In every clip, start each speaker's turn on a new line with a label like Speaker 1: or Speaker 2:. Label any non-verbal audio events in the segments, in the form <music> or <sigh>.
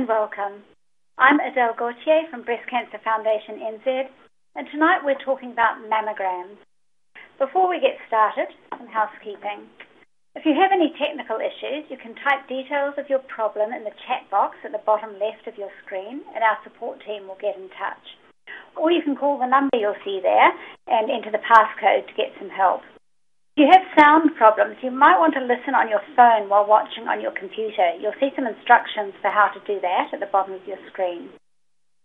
Speaker 1: and welcome. I'm Adele Gauthier from Breast Cancer Foundation NZ, and tonight we're talking about mammograms. Before we get started, some housekeeping. If you have any technical issues, you can type details of your problem in the chat box at the bottom left of your screen, and our support team will get in touch. Or you can call the number you'll see there and enter the passcode to get some help. If you have sound problems, you might want to listen on your phone while watching on your computer. You'll see some instructions for how to do that at the bottom of your screen.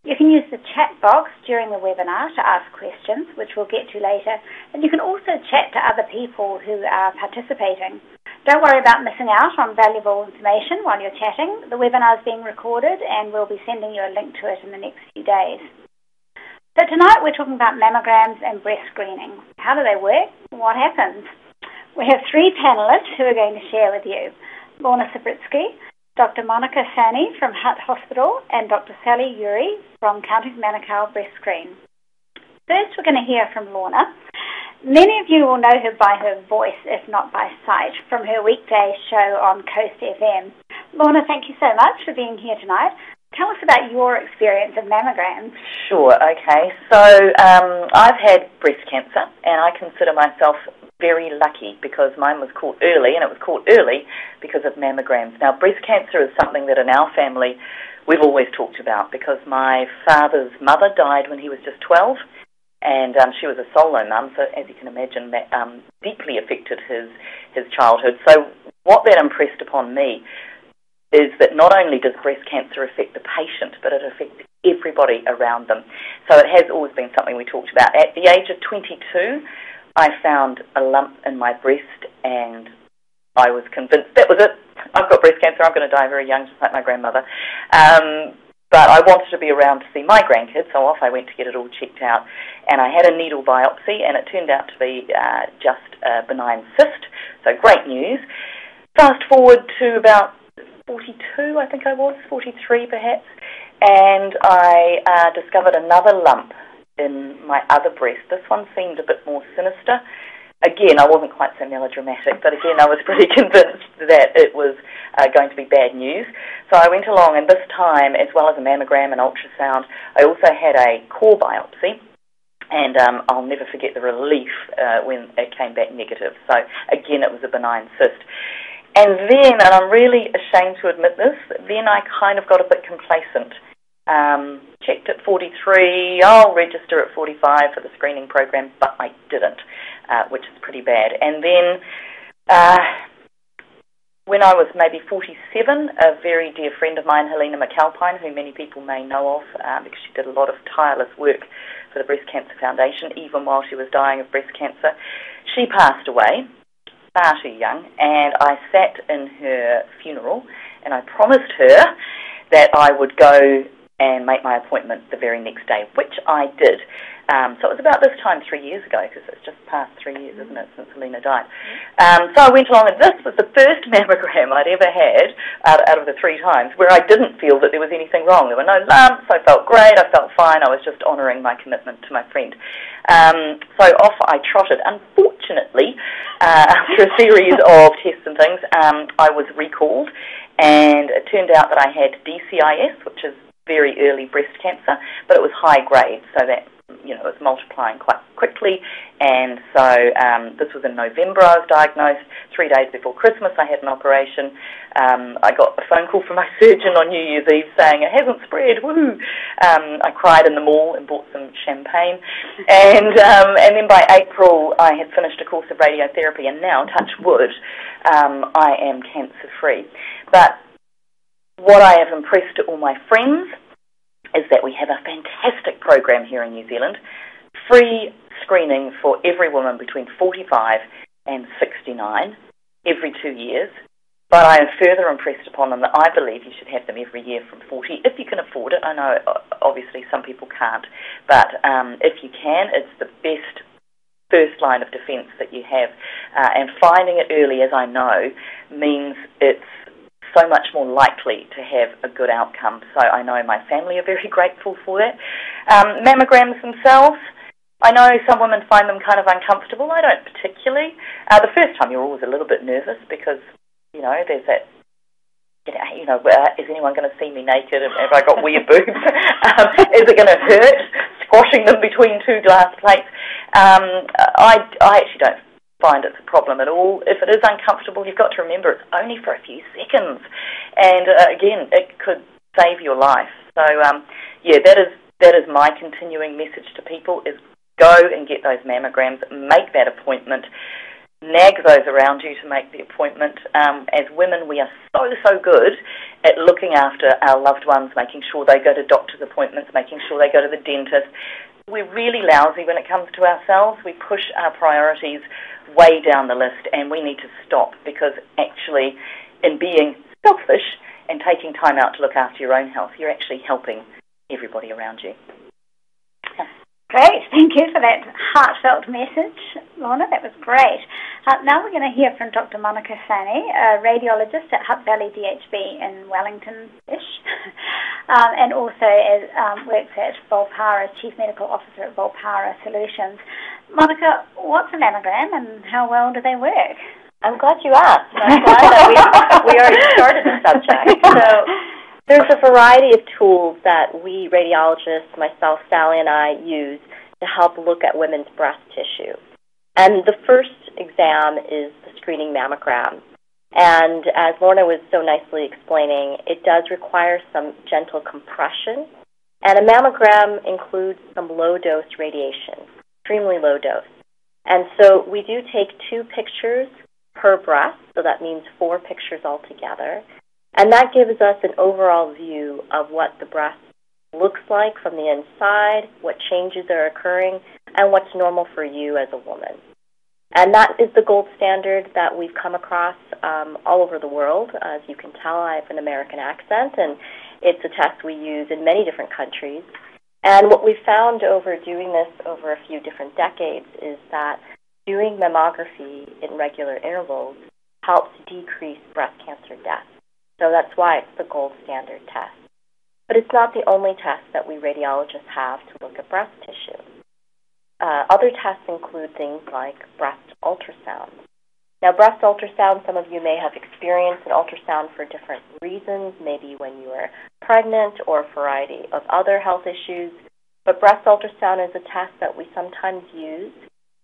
Speaker 1: You can use the chat box during the webinar to ask questions, which we'll get to later, and you can also chat to other people who are participating. Don't worry about missing out on valuable information while you're chatting. The webinar is being recorded and we'll be sending you a link to it in the next few days. So tonight we're talking about mammograms and breast screening. How do they work? What happens? We have three panelists who are going to share with you. Lorna Subritzky, Dr. Monica Saini from Hutt Hospital, and Dr. Sally Urry from Counties Manukau Breast Screen. First, we're going to hear from Lorna. Many of you will know her by her voice, if not by sight, from her weekday show on Coast FM. Lorna, thank you so much for being here tonight. Tell us about your experience of mammograms.
Speaker 2: Sure, okay. So um, I've had breast cancer and I consider myself very lucky because mine was caught early and it was caught early because of mammograms. Now, breast cancer is something that in our family we've always talked about because my father's mother died when he was just 12 and um, she was a solo mum, so as you can imagine, that um, deeply affected his, his childhood. So what that impressed upon me is that not only does breast cancer affect the patient, but it affects everybody around them. So it has always been something we talked about. At the age of 22, I found a lump in my breast and I was convinced that was it. I've got breast cancer. I'm going to die very young, just like my grandmother. Um, but I wanted to be around to see my grandkids, so off I went to get it all checked out. And I had a needle biopsy, and it turned out to be uh, just a benign cyst. So great news. Fast forward to about 42, I think I was, 43 perhaps, and I uh, discovered another lump in my other breast. This one seemed a bit more sinister. Again, I wasn't quite so melodramatic, but again, I was <laughs> pretty convinced that it was uh, going to be bad news. So I went along, and this time, as well as a mammogram and ultrasound, I also had a core biopsy. And um, I'll never forget the relief uh, when it came back negative. So again, it was a benign cyst. And then, and I'm really ashamed to admit this, then I kind of got a bit complacent. Um, checked at 43, I'll register at 45 for the screening program, but I didn't, uh, which is pretty bad. And then, uh, when I was maybe 47, a very dear friend of mine, Helena McAlpine, who many people may know of uh, because she did a lot of tireless work for the Breast Cancer Foundation, even while she was dying of breast cancer, she passed away far too young, and I sat in her funeral and I promised her that I would go and make my appointment the very next day, which I did. Um, so it was about this time three years ago, because it's just past three years, isn't it, since Helena died. Um, so I went along, and this was the first <laughs> mammogram I'd ever had out, out of the three times where I didn't feel that there was anything wrong. There were no lumps. I felt great. I felt fine. I was just honouring my commitment to my friend. Um, so off I trotted. Unfortunately, uh, <laughs> after a series <laughs> of tests and things, um, I was recalled, and it turned out that I had DCIS, which is very early breast cancer, but it was high grade, so that you know, it was multiplying quite quickly. And so um, this was in November I was diagnosed. Three days before Christmas I had an operation. Um, I got a phone call from my <laughs> surgeon on New Year's Eve saying, it hasn't spread, woo! Um, I cried in the mall and bought some champagne. And, um, and then by April I had finished a course of radiotherapy and now, touch wood, um, I am cancer free. But what I have impressed to all my friends is that we have a fantastic program here in New Zealand, free screening for every woman between 45 and 69 every two years. But I am further impressed upon them that I believe you should have them every year from 40, if you can afford it. I know obviously some people can't, but um, if you can, it's the best first line of defence that you have. Uh, and finding it early, as I know, means it's so much more likely to have a good outcome. So I know my family are very <laughs> grateful for that. Um, mammograms themselves, I know some women find them kind of uncomfortable. I don't particularly. Uh, the first time you're always a little bit nervous because, you know, there's that you know, is anyone going to see me naked? Have I got weird <laughs> boobs? um, is it going to hurt squashing them between two glass plates? Um, I, I actually don't find it's a problem at all. If it is uncomfortable, you've got to remember it's only for a few seconds, and uh, again, it could save your life. So, um, yeah, that is that is my continuing message to people: is go and get those mammograms, make that appointment nag those around you to make the appointment. Um, as women, we are so, so good at looking after our loved ones, making sure they go to doctor's appointments, making sure they go to the dentist. We're really lousy when it comes to ourselves. We push our priorities way down the list, and we need to stop because actually, in being selfish and taking time out to look after your own health, you're actually helping everybody around you.
Speaker 1: Great, thank you for that heartfelt message, Lorna. That was great. Uh, now we're going to hear from Dr. Monica Saini, a radiologist at Hutt Valley DHB in Wellington-ish, <laughs> um, and also um, works at Volpara, Chief Medical Officer at Volpara Solutions. Monica, what's a mammogram and how well do they work?
Speaker 3: I'm glad you asked. I'm glad that we, we already started the subject. <laughs> So there's a variety of tools that we radiologists, myself, Sally, and I use to help look at women's breast tissue. And the first exam is the screening mammogram. And as Lorna was so nicely explaining, it does require some gentle compression. And a mammogram includes some low dose radiation, extremely low dose. And so we do take two pictures per breast, so that means four pictures altogether. And that gives us an overall view of what the breast looks like from the inside, what changes are occurring, and what's normal for you as a woman. And that is the gold standard that we've come across um, all over the world. As you can tell, I have an American accent, and it's a test we use in many different countries. And what we've found over doing this over a few different decades is that doing mammography in regular intervals helps decrease breast cancer deaths. So that's why it's the gold standard test. But it's not the only test that we radiologists have to look at breast tissue. Uh, other tests include things like breast ultrasound. Now, breast ultrasound, some of you may have experienced an ultrasound for different reasons, maybe when you were pregnant or a variety of other health issues. But breast ultrasound is a test that we sometimes use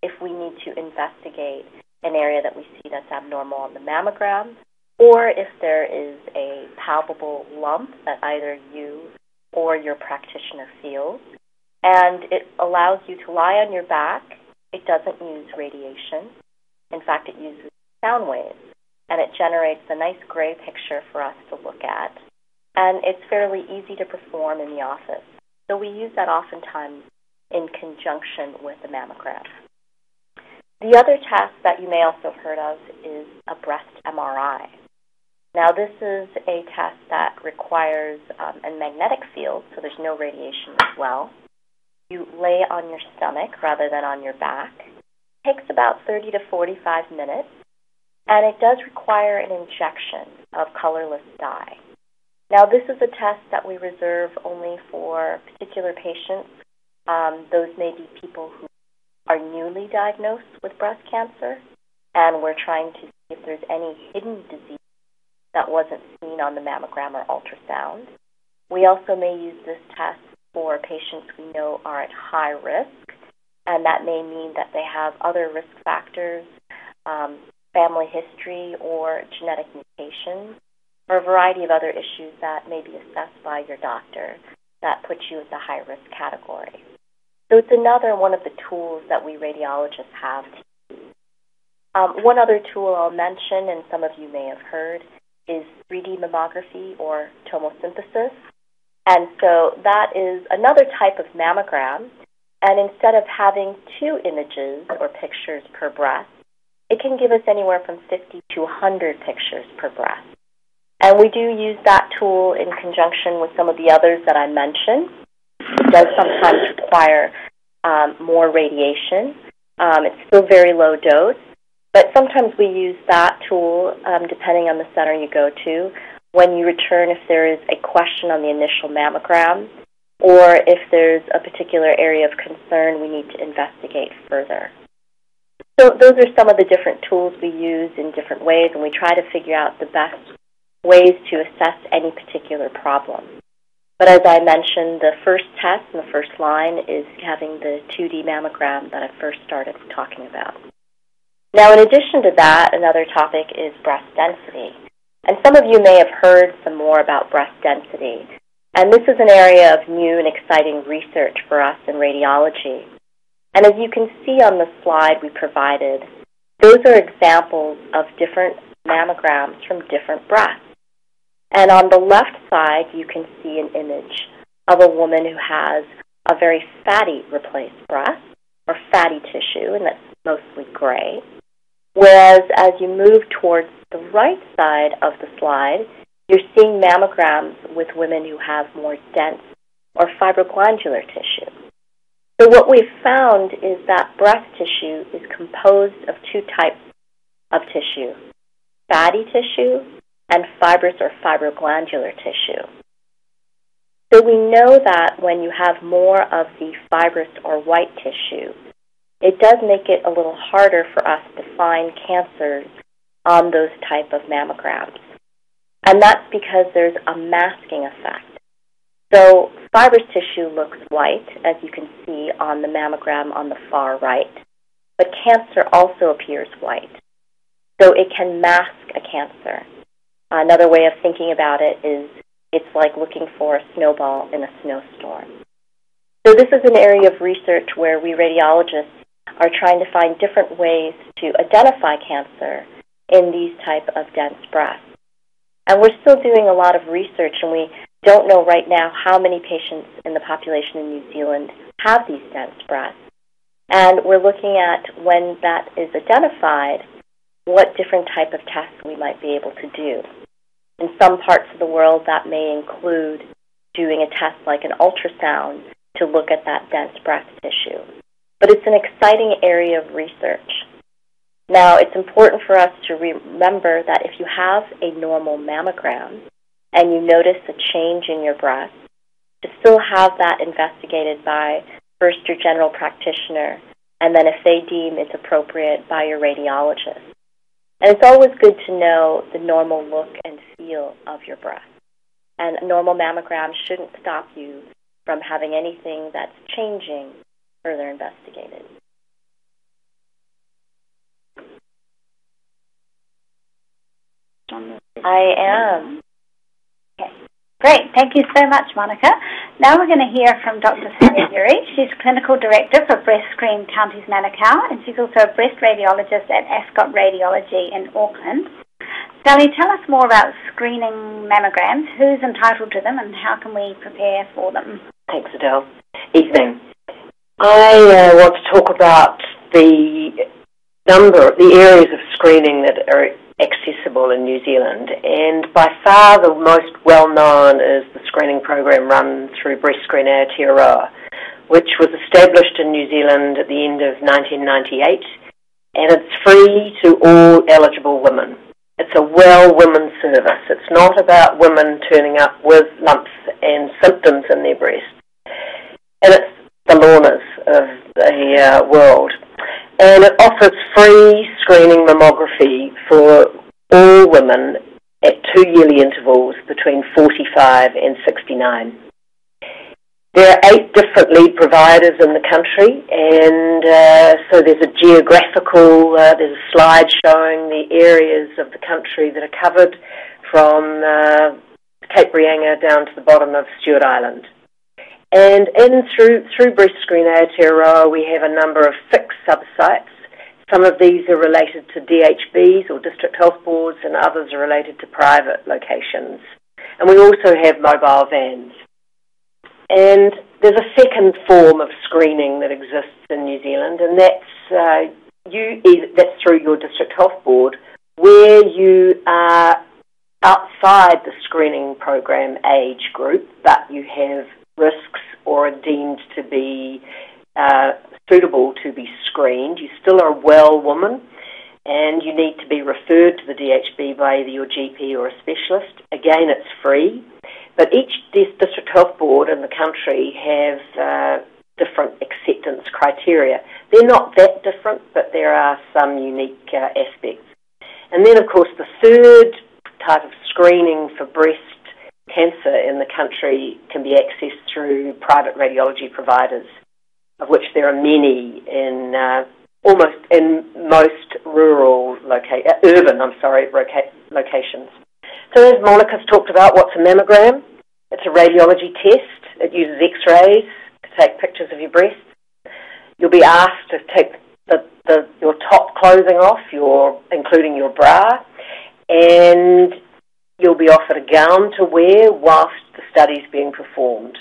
Speaker 3: if we need to investigate an area that we see that's abnormal on the mammogram or if there is a palpable lump that either you or your practitioner feels. And it allows you to lie on your back. It doesn't use radiation. In fact, it uses sound waves, and it generates a nice gray picture for us to look at. And it's fairly easy to perform in the office. So we use that oftentimes in conjunction with the mammogram. The other test that you may also have heard of is a breast MRI. Now, this is a test that requires um, a magnetic field, so there's no radiation as well. You lay on your stomach rather than on your back. It takes about 30 to 45 minutes, and it does require an injection of colorless dye. Now, this is a test that we reserve only for particular patients. Um, those may be people who are newly diagnosed with breast cancer, and we're trying to see if there's any hidden disease that wasn't seen on the mammogram or ultrasound. We also may use this test for patients we know are at high risk, and that may mean that they have other risk factors, um, family history, or genetic mutations, or a variety of other issues that may be assessed by your doctor that puts you at the high risk category. So it's another one of the tools that we radiologists have to use. Um, one other tool I'll mention, and some of you may have heard, is 3D mammography or tomosynthesis. And so that is another type of mammogram. And instead of having two images or pictures per breast, it can give us anywhere from 50 to 100 pictures per breast. And we do use that tool in conjunction with some of the others that I mentioned. It does sometimes require um, more radiation. Um, it's still very low dose, but sometimes we use that tool, um, depending on the center you go to, when you return if there is a question on the initial mammogram or if there's a particular area of concern we need to investigate further. So those are some of the different tools we use in different ways, and we try to figure out the best ways to assess any particular problem. But as I mentioned, the first test and the first line is having the 2D mammogram that I first started talking about. Now, in addition to that, another topic is breast density. And some of you may have heard some more about breast density. And this is an area of new and exciting research for us in radiology. And as you can see on the slide we provided, those are examples of different mammograms from different breasts. And on the left side, you can see an image of a woman who has a very fatty replaced breast or fatty tissue, and that's mostly gray. Whereas as you move towards the right side of the slide, you're seeing mammograms with women who have more dense or fibroglandular tissue. So what we've found is that breast tissue is composed of two types of tissue, fatty tissue and fibrous or fibroglandular tissue. So we know that when you have more of the fibrous or white tissue, it does make it a little harder for us to find cancers on those type of mammograms. And that's because there's a masking effect. So fibrous tissue looks white, as you can see on the mammogram on the far right, but cancer also appears white. So it can mask a cancer. Another way of thinking about it is it's like looking for a snowball in a snowstorm. So this is an area of research where we radiologists are trying to find different ways to identify cancer in these type of dense breasts. And we're still doing a lot of research and we don't know right now how many patients in the population in New Zealand have these dense breasts. And we're looking at when that is identified, what different type of tests we might be able to do. In some parts of the world, that may include doing a test like an ultrasound to look at that dense breast tissue. But it's an exciting area of research. Now, it's important for us to remember that if you have a normal mammogram and you notice a change in your breast, to still have that investigated by first your general practitioner, and then if they deem it's appropriate, by your radiologist. And it's always good to know the normal look and feel of your breast. And a normal mammogram shouldn't stop you from having anything that's changing further investigated. I am.
Speaker 1: Okay. Great. Thank you so much, Monica. Now we're going to hear from Dr. Sally <coughs> Urry. She's Clinical Director for Breast Screen Counties Manukau, and she's also a breast radiologist at Ascot Radiology in Auckland. Sally, tell us more about screening mammograms. Who's entitled to them, and how can we prepare for them?
Speaker 4: Thanks, Adele. Evening. I uh, want to talk about the number, of the areas of screening that are accessible in New Zealand. And by far the most well known is the screening program run through Breast Screen Aotearoa, which was established in New Zealand at the end of 1998, and it's free to all eligible women. It's a well women service. It's not about women turning up with lumps and symptoms in their breasts. And it's the Lornas of the uh, world and it offers free screening mammography for all women at two yearly intervals between 45 and 69. There are eight different lead providers in the country, and uh, so there's a geographical, uh, there's a slide showing the areas of the country that are covered from uh, Cape Reinga down to the bottom of Stewart Island. And in through through Breast Screen Aotearoa, we have a number of fixed sub-sites. Some of these are related to DHBs or district health boards, and others are related to private locations. And we also have mobile vans. And there's a second form of screening that exists in New Zealand, and that's uh, you. That's through your district health board, where you are outside the screening program age group, but you have risks or are deemed to be uh, suitable to be screened. You still are a well woman and you need to be referred to the DHB by either your GP or a specialist. Again, it's free, but each district health board in the country have uh, different acceptance criteria. They're not that different, but there are some unique uh, aspects. And then, of course, the third type of screening for breast cancer in the country can be accessed through private radiology providers, of which there are many in uh, almost in most rural loca- uh, urban, I'm sorry, loca- locations. So as Monica's talked about, what's a mammogram? It's a radiology test. It uses X-rays to take pictures of your breasts. You'll be asked to take the, the, your top clothing off, your including your bra, and you'll be offered a gown to wear whilst the study's being performed.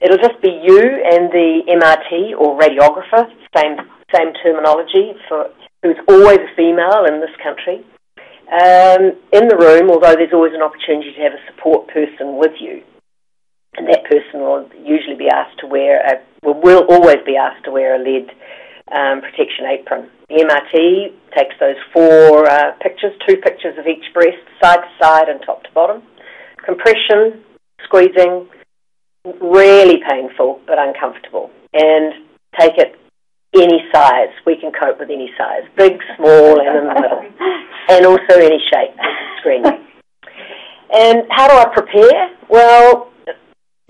Speaker 4: It'll just be you and the MRT or radiographer, same same terminology for who's always a female in this country, um, in the room. Although there's always an opportunity to have a support person with you, and that person will usually be asked to wear a will, always be asked to wear a lead um, protection apron. The MRT takes those four uh, pictures, two pictures of each breast, side to side and top to bottom. Compression, squeezing, really painful but uncomfortable. And take it any size. We can cope with any size, big, small, and in the middle, <laughs> and also any shape screening. And how do I prepare? Well,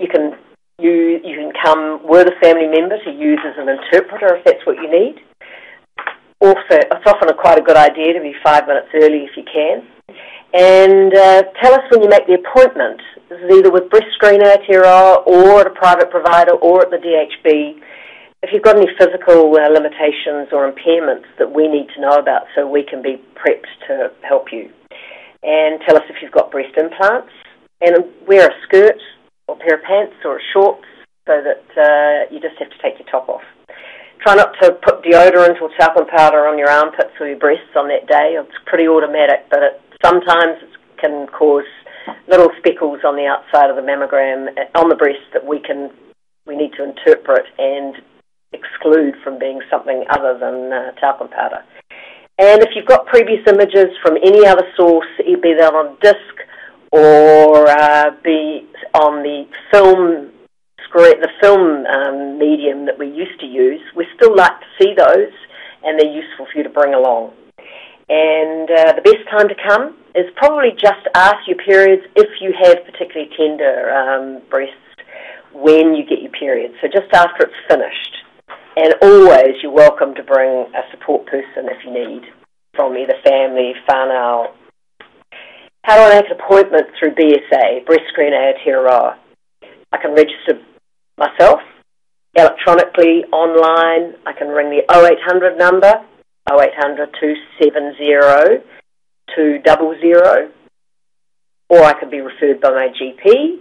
Speaker 4: you can you you can come with a family member to use as an interpreter if that's what you need. Also, it's often a quite a good idea to be five minutes early if you can. And uh, tell us when you make the appointment. This is either with Breast Screen Aotearoa or at a private provider or at the DHB. If you've got any physical uh, limitations or impairments that we need to know about so we can be prepped to help you. And tell us if you've got breast implants. And wear a skirt or pair of pants or shorts so that uh, you just have to take your top off. Try not to put deodorant or talcum powder on your armpits or your breasts on that day. It's pretty automatic, but it sometimes it can cause little speckles on the outside of the mammogram uh, on the breast that we can we need to interpret and exclude from being something other than uh, talcum powder. And if you've got previous images from any other source, be that on disc or uh, be on the film the film um, medium that we used to use. We still like to see those, and they're useful for you to bring along. And uh, the best time to come is probably just after your periods if you have particularly tender um, breasts when you get your period. So just after it's finished. And always you're welcome to bring a support person if you need from either family, whānau, how do I make an appointment through BSA, Breast Screen Aotearoa? I can register myself electronically, online. I can ring the 0800 number, 0800 270 200, or I can be referred by my GP.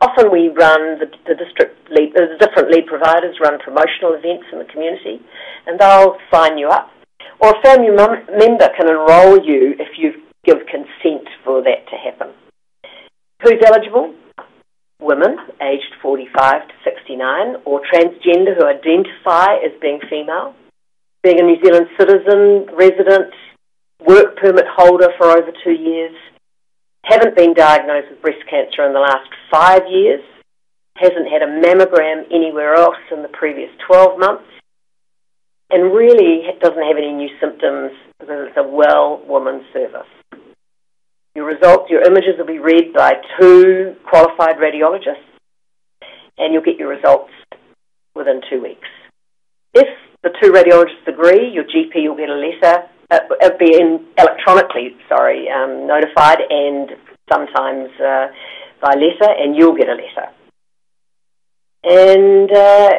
Speaker 4: Often we run, the, the district lead, uh, the different lead providers run promotional events in the community, and they'll sign you up. Or a family member can enrol you if you've give consent for that to happen. Who's eligible? Women aged 45 to 69 or transgender who identify as being female, being a New Zealand citizen, resident, work permit holder for over two years, haven't been diagnosed with breast cancer in the last five years, hasn't had a mammogram anywhere else in the previous 12 months, and really doesn't have any new symptoms because it's a well woman service. Your results, your images will be read by two qualified radiologists, and you'll get your results within two weeks. If the two radiologists agree, your GP will get a letter, uh, be electronically, sorry, um, notified, and sometimes uh, by letter, and you'll get a letter. And uh,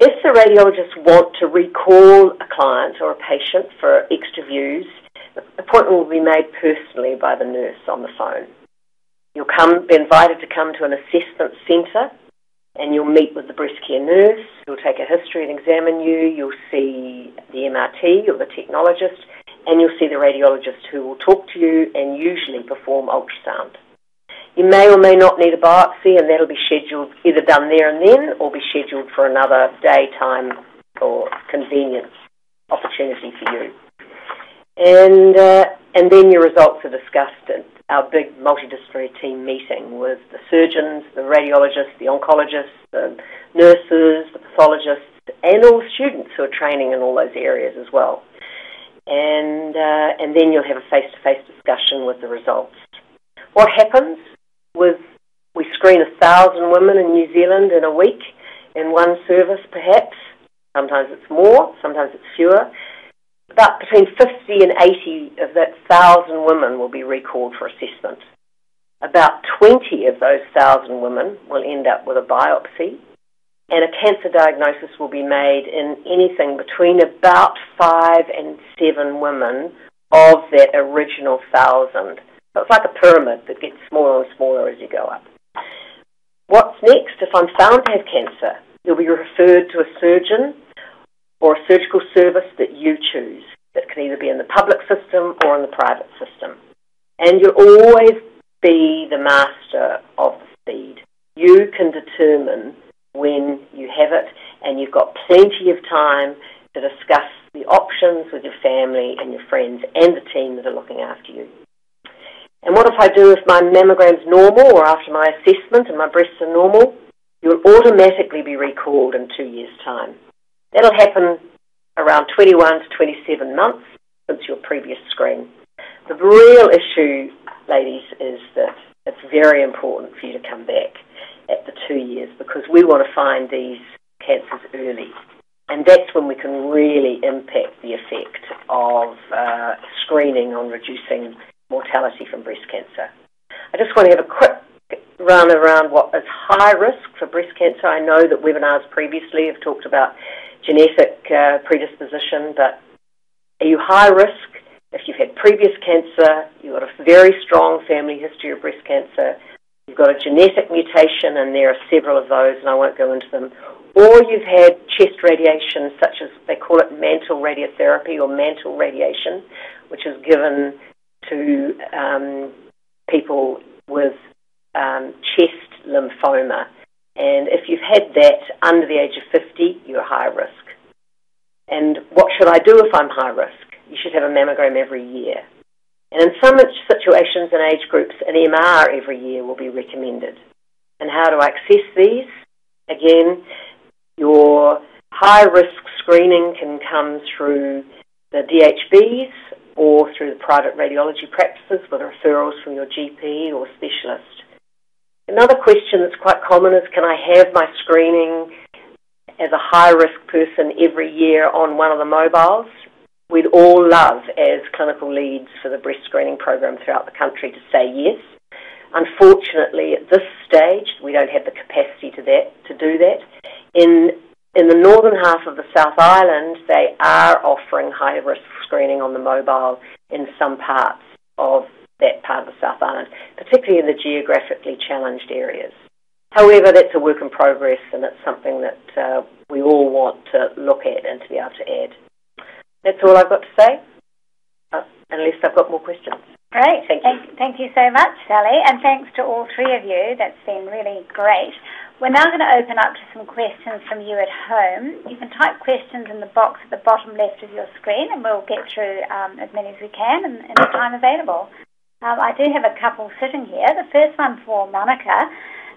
Speaker 4: if the radiologists want to recall a client or a patient for extra views, appointment will be made personally by the nurse on the phone. You'll come, be invited to come to an assessment centre and you'll meet with the breast care nurse who'll take a history and examine you. You'll see the MRT or the technologist and you'll see the radiologist who will talk to you and usually perform ultrasound. You may or may not need a biopsy and that'll be scheduled either done there and then or be scheduled for another daytime or convenience opportunity for you and uh, and then your results are discussed at our big multidisciplinary team meeting with the surgeons, the radiologists, the oncologists, the nurses, the pathologists, and all students who are training in all those areas as well. and uh, and then you'll have a face-to-face discussion with the results. What happens with we screen a thousand women in New Zealand in a week in one service, perhaps. Sometimes it's more, sometimes it's fewer. About between 50 and 80 of that thousand women will be recalled for assessment. About 20 of those thousand women will end up with a biopsy, and a cancer diagnosis will be made in anything between about five and seven women of that original thousand. So it's like a pyramid that gets smaller and smaller as you go up. What's next? If I'm found to have cancer, you'll be referred to a surgeon or a surgical service that you choose. That can either be in the public system or in the private system. And you'll always be the master of the speed. You can determine when you have it, and you've got plenty of time to discuss the options with your family and your friends and the team that are looking after you. And what if I do if my mammogram's normal or after my assessment and my breasts are normal? You'll automatically be recalled in two years' time. That'll happen around 21 to 27 months since your previous screen. The real issue, ladies, is that it's very important for you to come back at the two years because we want to find these cancers early. And that's when we can really impact the effect of uh, screening on reducing mortality from breast cancer. I just want to have a quick run around what is high risk for breast cancer. I know that webinars previously have talked about genetic uh, predisposition, but are you high risk? If you've had previous cancer, you've got a very strong family history of breast cancer, you've got a genetic mutation, and there are several of those, and I won't go into them, or you've had chest radiation, such as they call it mantle radiotherapy or mantle radiation, which is given to um, people with um, chest lymphoma. And if you've had that under the age of 50, you're high risk. And what should I do if I'm high risk? You should have a mammogram every year. And in some situations and age groups, an MR every year will be recommended. And how do I access these? Again, your high risk screening can come through the DHBs or through the private radiology practices with referrals from your GP or specialist. Another question that's quite common is can I have my screening as a high risk person every year on one of the mobiles? We'd all love, as clinical leads for the breast screening program throughout the country, to say yes. Unfortunately, at this stage, we don't have the capacity to that to do that. In in the northern half of the South Island, they are offering high risk screening on the mobile in some parts of that part of the South Island, particularly in the geographically challenged areas. However, that's a work in progress and it's something that uh, we all want to look at and to be able to add. That's all I've got to say, uh, unless I've got more questions.
Speaker 1: Great. Thank you. Thank, thank you so much, Sally, and thanks to all three of you. That's been really great. We're now going to open up to some questions from you at home. You can type questions in the box at the bottom left of your screen, and we'll get through um, as many as we can in, in the time available. Um, I do have a couple sitting here. The first one for Monica.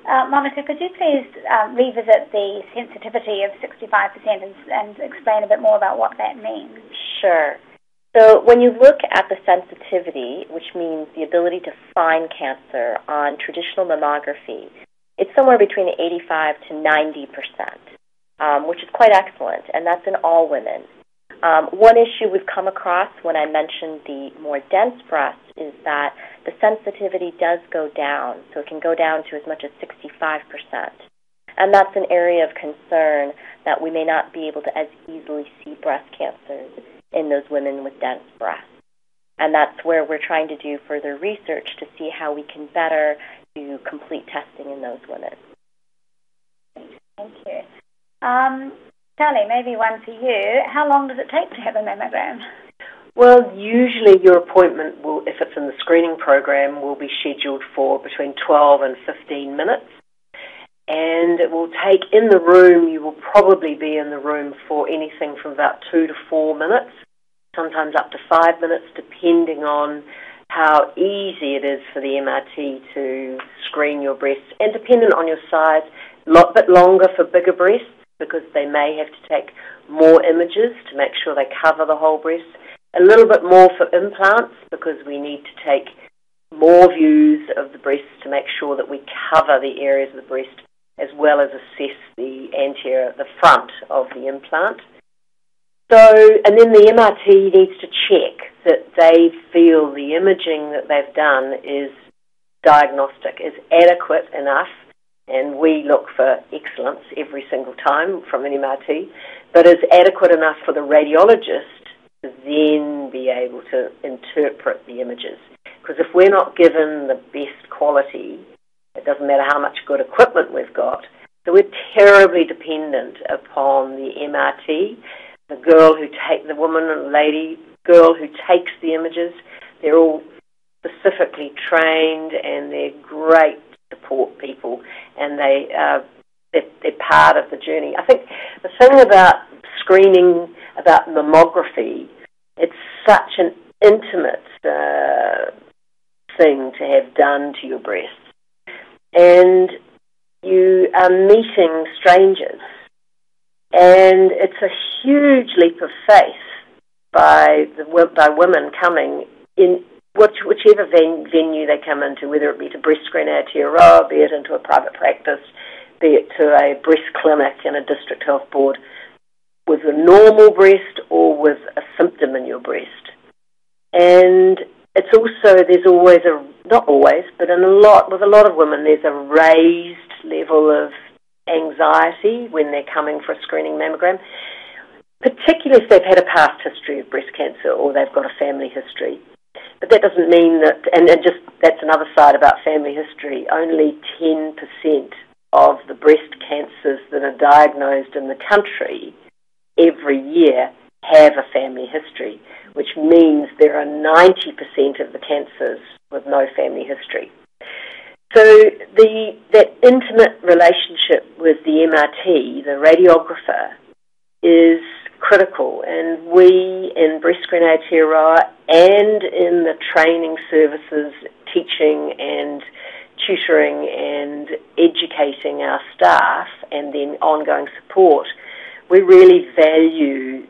Speaker 1: Uh, Monica, could you please um, revisit the sensitivity of 65% and, and explain a bit more about what that means?
Speaker 3: Sure. So when you look at the sensitivity, which means the ability to find cancer on traditional mammography, it's somewhere between 85 to 90 percent, um, which is quite excellent, and that's in all women. Um, one issue we've come across when I mentioned the more dense breasts is that the sensitivity does go down, so it can go down to as much as 65 percent. And that's an area of concern that we may not be able to as easily see breast cancers in those women with dense breasts. And that's where we're trying to do further research to see how we can better do complete testing in those women.
Speaker 1: Thank you. Um, Sally, maybe one for you. How long does it take to have a mammogram?
Speaker 4: Well, usually your appointment will, if it's in the screening program, will be scheduled for between 12 and 15 minutes. And it will take in the room, you will probably be in the room for anything from about two to four minutes, sometimes up to five minutes, depending on how easy it is for the MRT to screen your breasts, and dependent on your size, a lot bit longer for bigger breasts because they may have to take more images to make sure they cover the whole breast. A little bit more for implants because we need to take more views of the breast to make sure that we cover the areas of the breast as well as assess the anterior, the front of the implant. So, and then the MRT needs to check that they feel the imaging that they've done is diagnostic, is adequate enough, and we look for excellence every single time from an MRT, but is adequate enough for the radiologist then be able to interpret the images. Because if we're not given the best quality, it doesn't matter how much good equipment we've got. So we're terribly dependent upon the MRT. The girl who take the woman and lady girl who takes the images, they're all specifically trained and they're great support people, and they uh, they're, they're part of the journey. I think the thing about screening about mammography, it's such an intimate uh, thing to have done to your breasts. And you are meeting strangers. And it's a huge leap of faith by, the, by women coming in which, whichever ven, venue they come into, whether it be to breast screen Aotearoa, be it into a private practice, be it to a breast clinic in a district health board, with a normal breast or with a symptom in your breast. And it's also, there's always a, not always, but in a lot, with a lot of women, there's a raised level of anxiety when they're coming for a screening mammogram, particularly if they've had a past history of breast cancer or they've got a family history. But that doesn't mean that, and, and just that's another side about family history, only 10% of the breast cancers that are diagnosed in the country every year have a family history, which means there are 90% of the cancers with no family history. So the that intimate relationship with the MRT, the radiographer, is critical, and we in Breast Screen Aotearoa and in the training services, teaching and tutoring and educating our staff, and then ongoing support we really value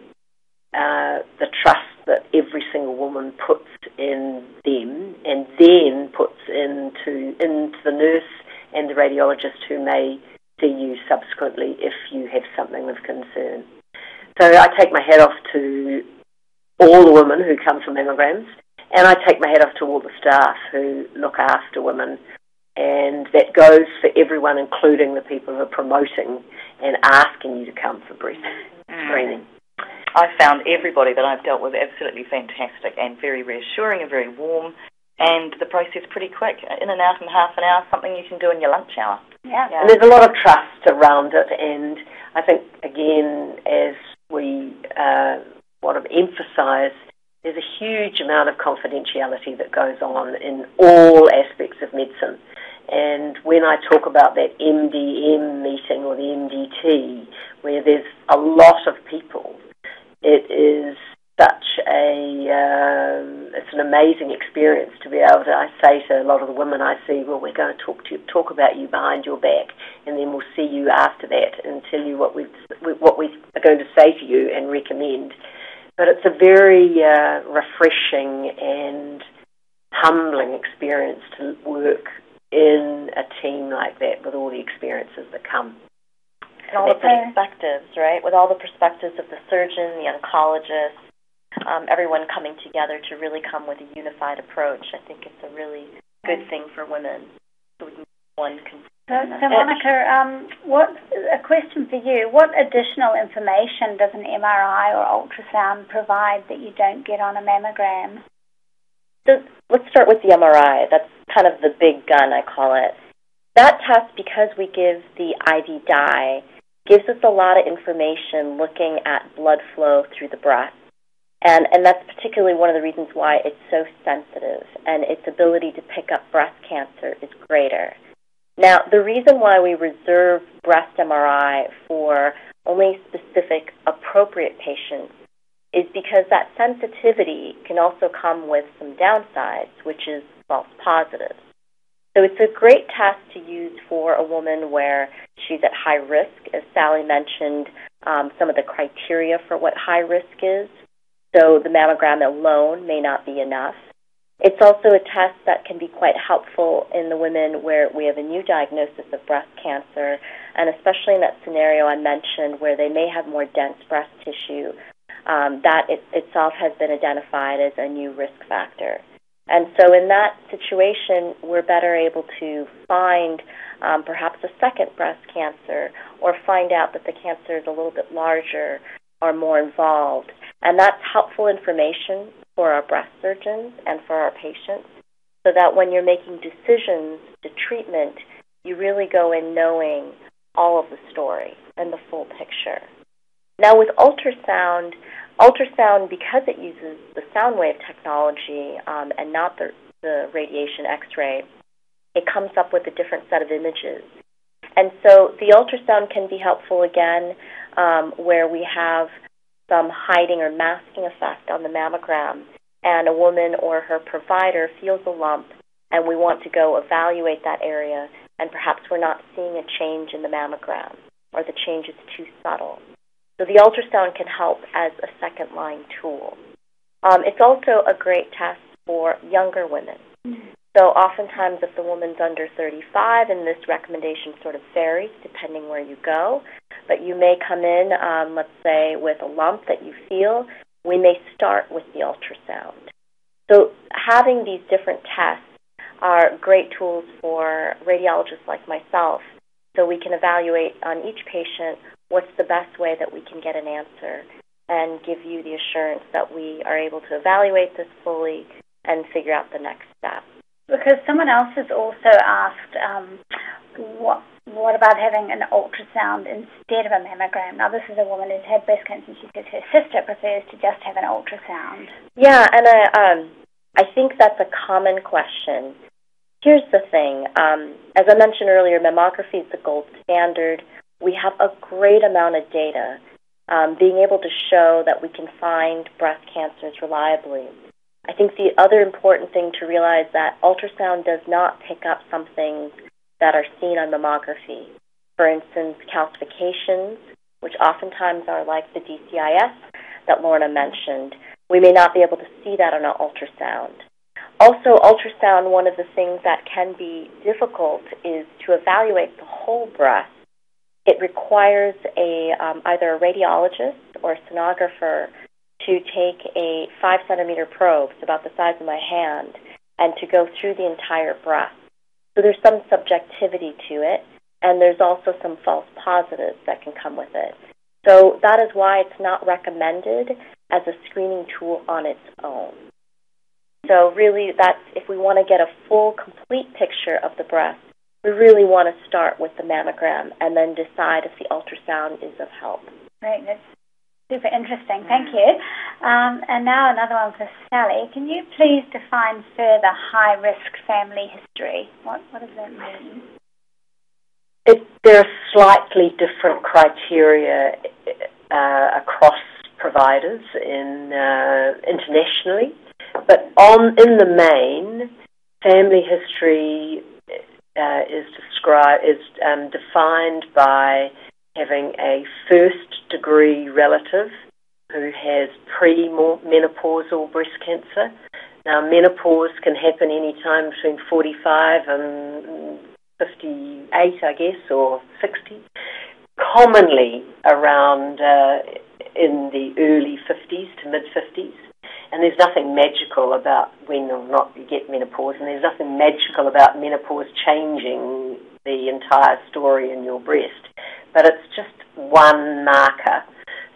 Speaker 4: uh, the trust that every single woman puts in them and then puts into, into the nurse and the radiologist who may see you subsequently if you have something of concern. So I take my hat off to all the women who come for mammograms and I take my hat off to all the staff who look after women and that goes for everyone, including the people who are promoting and asking you to come for breast mm. screening.
Speaker 2: I've found everybody that I've dealt with absolutely fantastic and very reassuring and very warm, and the process pretty quick. In and out in half an hour, something you can do in your lunch hour.
Speaker 1: Yeah. yeah.
Speaker 4: And there's a lot of trust around it, and I think, again, as we uh, want to emphasise, there's a huge amount of confidentiality that goes on in all aspects of medicine. And when I talk about that MDM meeting or the MDT, where there's a lot of people, it is such a um, it's an amazing experience to be able to. I say to a lot of the women I see, well, we're going to talk to you, talk about you behind your back, and then we'll see you after that and tell you what we what we are going to say to you and recommend. But it's a very uh, refreshing and humbling experience to work in a team like that with all the experiences that come.
Speaker 3: And all the perspectives, right? With all the perspectives of the surgeon, the oncologist, um, everyone coming together to really come with a unified approach. I think it's a really good thing for women. So one can.
Speaker 1: So, so Monica, um, what a question for you? What additional information does an MRI or ultrasound provide that you don't get on a mammogram?
Speaker 3: So let's start with the MRI. That's kind of the big gun, I call it. That test, because we give the IV dye, gives us a lot of information looking at blood flow through the breast. And, and that's particularly one of the reasons why it's so sensitive and its ability to pick up breast cancer is greater. Now, the reason why we reserve breast MRI for only specific appropriate patients is because that sensitivity can also come with some downsides, which is false positives. So it's a great test to use for a woman where she's at high risk. As Sally mentioned, um, some of the criteria for what high risk is. So the mammogram alone may not be enough. It's also a test that can be quite helpful in the women where we have a new diagnosis of breast cancer, and especially in that scenario I mentioned where they may have more dense breast tissue. Um, that it, itself has been identified as a new risk factor. And so, in that situation, we're better able to find um, perhaps a second breast cancer or find out that the cancer is a little bit larger or more involved. And that's helpful information for our breast surgeons and for our patients so that when you're making decisions to treatment, you really go in knowing all of the story and the full picture. Now, with ultrasound, ultrasound, because it uses the sound wave technology um, and not the, the radiation X ray, it comes up with a different set of images. And so the ultrasound can be helpful again um, where we have some hiding or masking effect on the mammogram, and a woman or her provider feels a lump, and we want to go evaluate that area, and perhaps we're not seeing a change in the mammogram, or the change is too subtle. So the ultrasound can help as a second line tool. Um, it's also a great test for younger women. Mm-hmm. So oftentimes, if the woman's under 35, and this recommendation sort of varies depending where you go, but you may come in, um, let's say, with a lump that you feel, we may start with the ultrasound. So having these different tests are great tools for radiologists like myself so we can evaluate on each patient what's the best way that we can get an answer and give you the assurance that we are able to evaluate this fully and figure out the next step.
Speaker 1: Because someone else has also asked, um, what what about having an ultrasound instead of a mammogram? Now, this is a woman who's had breast cancer, and she says her sister prefers to just have an ultrasound.
Speaker 3: Yeah, and I um, I think that's a common question. Here's the thing. Um, as I mentioned earlier, mammography is the gold standard. We have a great amount of data. Um, being able to show that we can find breast cancers reliably. I think the other important thing to realize that ultrasound does not pick up some things that are seen on mammography. For instance, calcifications, which oftentimes are like the DCIS that Lorna mentioned. We may not be able to see that on an ultrasound. Also, ultrasound, one of the things that can be difficult is to evaluate the whole breast. It requires a um, either a radiologist or a sonographer to take a five centimeter probe, it's about the size of my hand, and to go through the entire breast. So there's some subjectivity to it, and there's also some false positives that can come with it. So that is why it's not recommended as a screening tool on its own. So really, that's if we want to get a full, complete picture of the breast, we really want to start with the mammogram and then decide if the ultrasound is of help.
Speaker 1: Right. That's super interesting. Thank you. Um, and now another one for Sally. Can you please define further high risk family history? What, what does that mean?
Speaker 4: It, there are slightly different criteria uh, across providers in uh, internationally, but on in the main, family history uh, is described is um, defined by having a first degree relative who has pre-menopausal breast cancer. Now, menopause can happen any time between 45 and 58, I guess, or 60. Commonly around uh, in the early 50s to mid 50s. And there's nothing magical about when or not you get menopause, and there's nothing magical about menopause changing the entire story in your breast. But it's just one marker.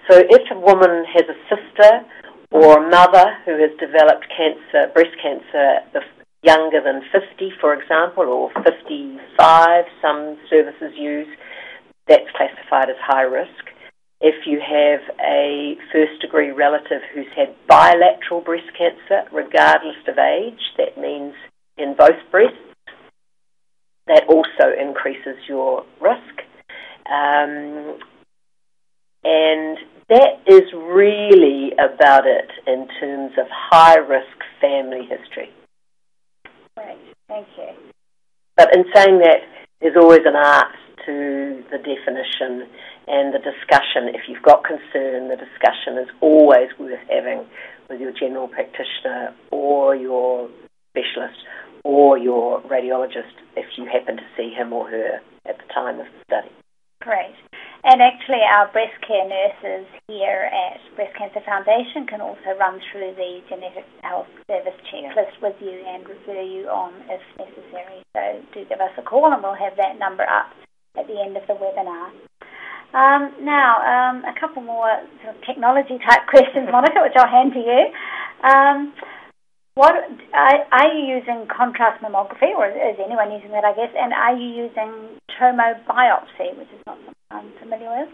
Speaker 4: So if a woman has a sister or a mother who has developed cancer, breast cancer, younger than 50, for example, or 55, some services use, that's classified as high risk. If you have a first degree relative who's had bilateral breast cancer, regardless of age, that means in both breasts, that also increases your risk. Um, and that is really about it in terms of high risk family history.
Speaker 1: Right, thank you.
Speaker 4: But in saying that, there's always an art to the definition, And the discussion, if you've got concern, the discussion is always worth having with your general practitioner or your specialist or your radiologist if you happen to see him or her at the time of the study.
Speaker 1: Great. And actually, our breast care nurses here at Breast Cancer Foundation can also run through the genetic health service checklist with you and refer you on if necessary. So do give us a call and we'll have that number up at the end of the webinar. Um, now, um, a couple more sort of technology type <laughs> questions, Monica, which I'll hand to you. Um, what are, are, you using contrast mammography, or is anyone using that? I guess, and are you using tomobiopsy, which is not something I'm familiar with?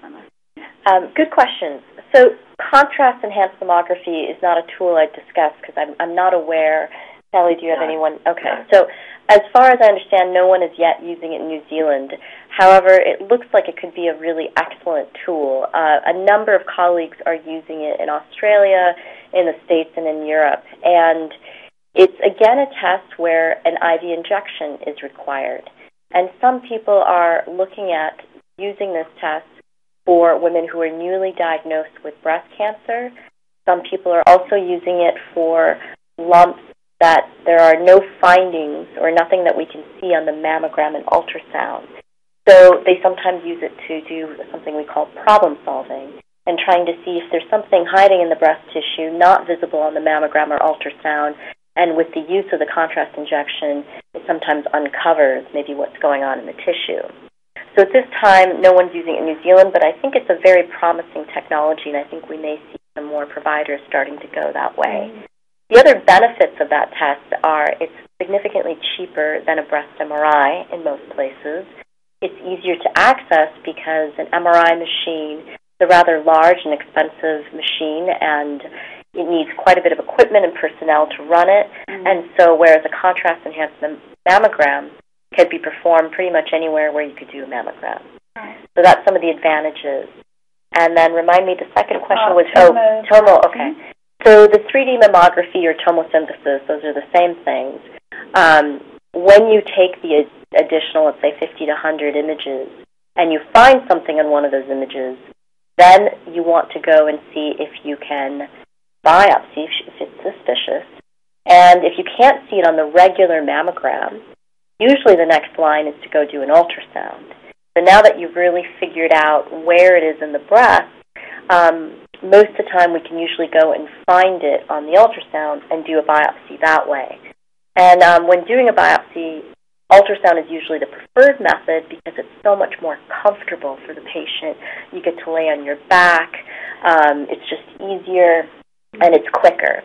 Speaker 3: Um, good questions. So, contrast enhanced mammography is not a tool I discuss because I'm, I'm not aware. Sally, do you have no. anyone? Okay, no. so as far as I understand, no one is yet using it in New Zealand. However, it looks like it could be a really excellent tool. Uh, a number of colleagues are using it in Australia, in the States, and in Europe. And it's again a test where an IV injection is required. And some people are looking at using this test for women who are newly diagnosed with breast cancer. Some people are also using it for lumps that there are no findings or nothing that we can see on the mammogram and ultrasound. So they sometimes use it to do something we call problem solving and trying to see if there's something hiding in the breast tissue not visible on the mammogram or ultrasound. And with the use of the contrast injection, it sometimes uncovers maybe what's going on in the tissue. So at this time, no one's using it in New Zealand, but I think it's a very promising technology, and I think we may see some more providers starting to go that way. Mm-hmm. The other benefits of that test are it's significantly cheaper than a breast MRI in most places it's easier to access because an MRI machine is a rather large and expensive machine and it needs quite a bit of equipment and personnel to run it. Mm-hmm. And so, whereas a contrast enhanced mammogram could be performed pretty much anywhere where you could do a mammogram. Right. So, that's some of the advantages. And then remind me, the second question
Speaker 1: uh,
Speaker 3: was
Speaker 1: tomo.
Speaker 3: oh, tomo, okay. Mm-hmm. So, the 3D mammography or tomosynthesis, those are the same things. Um, when you take the additional, let's say 50 to 100 images, and you find something in one of those images, then you want to go and see if you can biopsy if it's suspicious. And if you can't see it on the regular mammogram, usually the next line is to go do an ultrasound. So now that you've really figured out where it is in the breast, um, most of the time we can usually go and find it on the ultrasound and do a biopsy that way. And um, when doing a biopsy, ultrasound is usually the preferred method because it's so much more comfortable for the patient. You get to lay on your back. Um, it's just easier and it's quicker.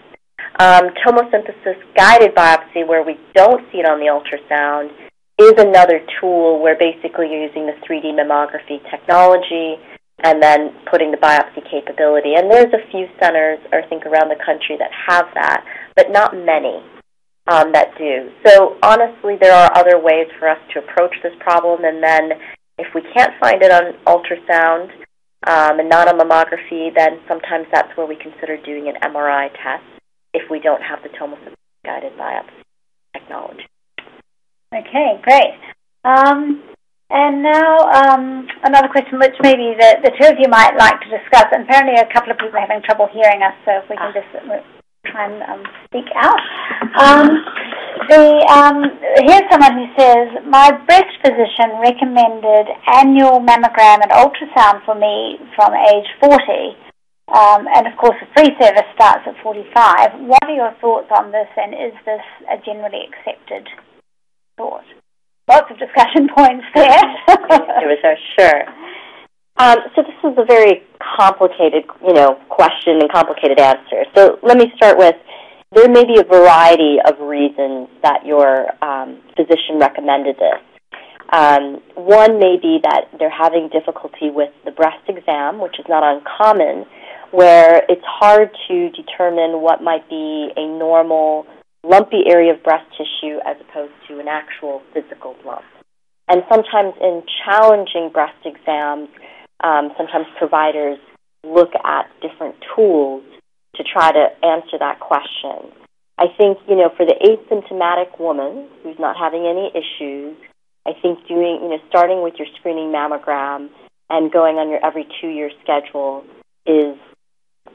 Speaker 3: Um, tomosynthesis guided biopsy, where we don't see it on the ultrasound, is another tool where basically you're using the 3D mammography technology and then putting the biopsy capability. And there's a few centers, I think, around the country that have that, but not many um, that do. So honestly, there are other ways for us to approach this problem. And then if we can't find it on ultrasound um, and not on mammography, then sometimes that's where we consider doing an MRI test if we don't have the tomosynthesis guided biopsy technology.
Speaker 1: Okay, great. Um, and now um, another question, which maybe the, the two of you might like to discuss. And apparently, a couple of people are having trouble hearing us, so if we can ah. just try and um, speak out. Um, the, um, here's someone who says, my breast physician recommended annual mammogram and ultrasound for me from age 40. Um, and of course, the free service starts at 45. What are your thoughts on this, and is this a generally accepted thought? Lots of discussion <laughs> points there.
Speaker 3: was sure. Um, so this is a very complicated, you know, question and complicated answer. So let me start with there may be a variety of reasons that your um, physician recommended this. Um, one may be that they're having difficulty with the breast exam, which is not uncommon, where it's hard to determine what might be a normal lumpy area of breast tissue as opposed to an actual physical lump. And sometimes in challenging breast exams, um, sometimes providers look at different tools to try to answer that question. I think, you know, for the asymptomatic woman who's not having any issues, I think doing, you know, starting with your screening mammogram and going on your every two year schedule is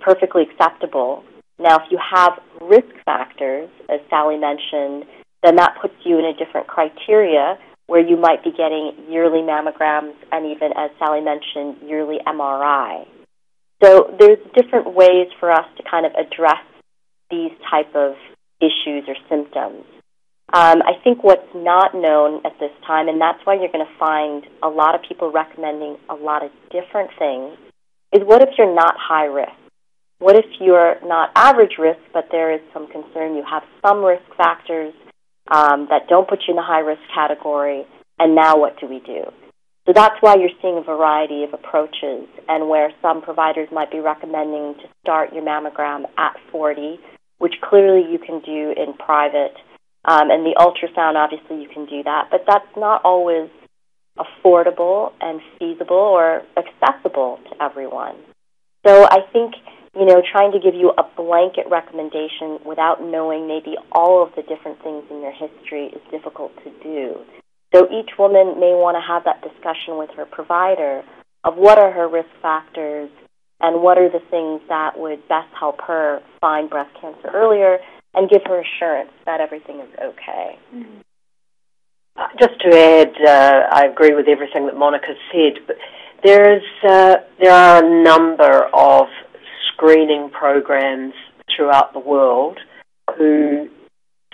Speaker 3: perfectly acceptable. Now, if you have risk factors, as Sally mentioned, then that puts you in a different criteria where you might be getting yearly mammograms and even, as Sally mentioned, yearly MRI. So there's different ways for us to kind of address these type of issues or symptoms. Um, I think what's not known at this time, and that's why you're going to find a lot of people recommending a lot of different things, is what if you're not high risk? What if you're not average risk, but there is some concern you have some risk factors um, that don't put you in the high risk category, and now what do we do? So that's why you're seeing a variety of approaches, and where some providers might be recommending to start your mammogram at 40, which clearly you can do in private. Um, and the ultrasound, obviously, you can do that, but that's not always affordable and feasible or accessible to everyone. So I think you know, trying to give you a blanket recommendation without knowing maybe all of the different things in your history is difficult to do. So each woman may want to have that discussion with her provider of what are her risk factors and what are the things that would best help her find breast cancer earlier and give her assurance that everything is okay.
Speaker 4: Mm-hmm. Uh, just to add, uh, I agree with everything that Monica said, but there is uh, there are a number of screening programs throughout the world who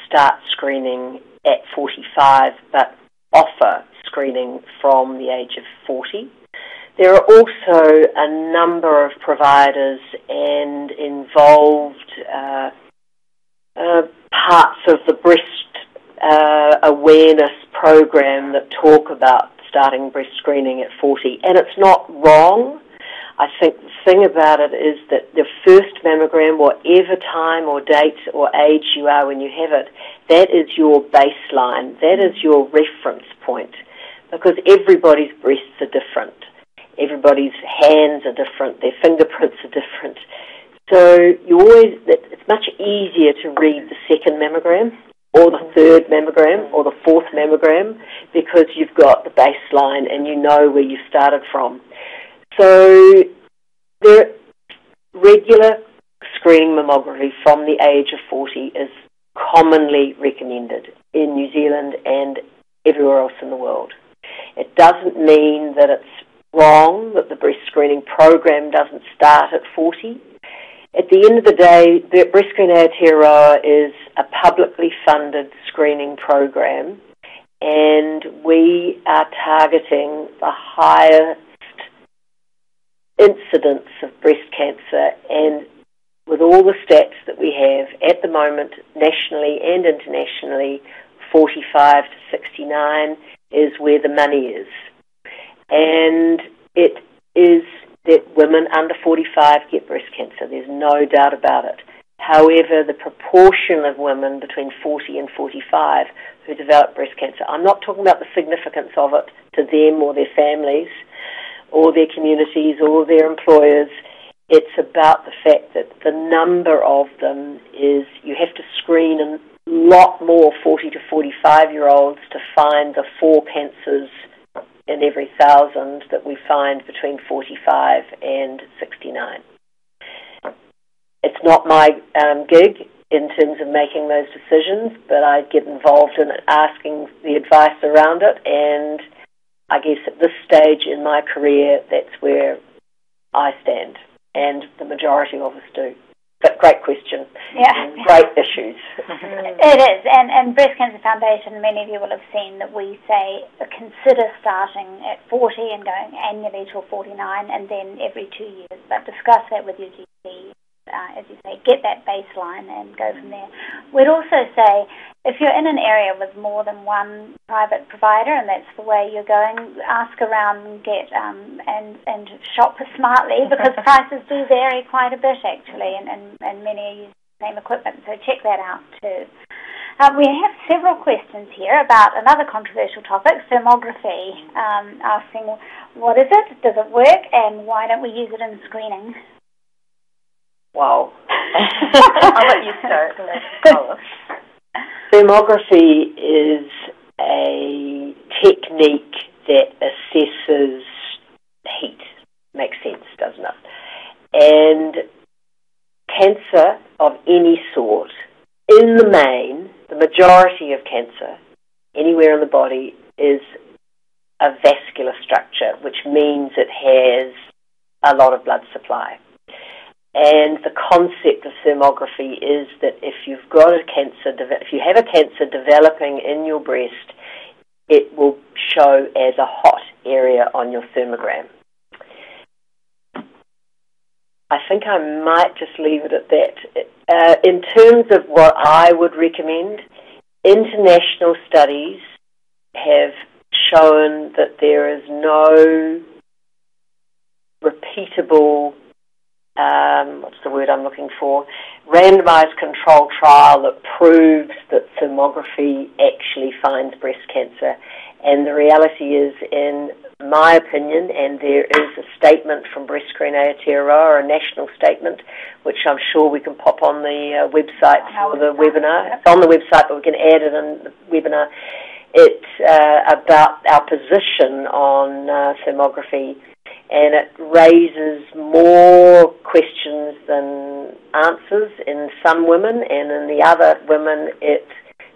Speaker 4: start screening at 45 but offer screening from the age of 40. There are also a number of providers and involved uh, uh, parts of the breast uh, awareness program that talk about starting breast screening at 40. And it's not wrong. I think the thing about it is that the first mammogram, whatever time or date or age you are when you have it, that is your baseline. That is your reference point. Because everybody's breasts are different. Everybody's hands are different. Their fingerprints are different. So you always, it's much easier to read the second mammogram or the third mammogram or the fourth mammogram because you've got the baseline and you know where you started from. So the regular screening mammography from the age of 40 is commonly recommended in New Zealand and everywhere else in the world. It doesn't mean that it's wrong that the breast screening program doesn't start at 40. At the end of the day, the Breast Screen Aotearoa is a publicly funded screening program and we are targeting the higher incidence of breast cancer and with all the stats that we have at the moment, nationally and internationally, 45 to 69 is where the money is. And it is that women under 45 get breast cancer. There's no doubt about it. However, the proportion of women between 40 and 45 who develop breast cancer, I'm not talking about the significance of it to them or their families or their communities or their employers. It's about the fact that the number of them is you have to screen a lot more 40 to 45 year olds to find the four cancers in every thousand that we find between 45 and 69. It's not my um, gig in terms of making those decisions, but I get involved in asking the advice around it and I guess at this stage in my career, that's where I stand, and the majority of us do. But great question.
Speaker 1: Yeah.
Speaker 4: great issues. <laughs>
Speaker 1: it is. And, and Breast Cancer Foundation, many of you will have seen that we say consider starting at 40 and going annually till 49 and then every two years. But discuss that with your GP uh, as you say, get that baseline and go from there. We'd also say if you're in an area with more than one private provider and that's the way you're going, ask around and get um, and and shop smartly <laughs> because prices do vary quite a bit actually, and, and, and many are using the same equipment. So check that out too. Uh, we have several questions here about another controversial topic, thermography, um, asking what is it, does it work, and why don't we use it in screening?
Speaker 2: Wow. <laughs> I'll let you start.
Speaker 4: Thermography is a technique that assesses heat Makes sense, doesn't it? And cancer of any sort, in the main, the majority of cancer anywhere in the body is a vascular structure, which means it has a lot of blood supply. And the concept of thermography is that if you've got a cancer, if you have a cancer developing in your breast, it will show as a hot area on your thermogram. I think I might just leave it at that. Uh, in terms of what I would recommend, international studies have shown that there is no repeatable, um, what's the word I'm looking for, randomized control trial that proves that thermography actually finds breast cancer. And the reality is, in my opinion, and there is a statement from Breast Screen Aotearoa, a national statement, which I'm sure we can pop on the uh, website for the webinar. It's on the website, but we can add it in the webinar. It's uh, about our position on uh, thermography, and it raises more questions than answers in some women, and in the other women, it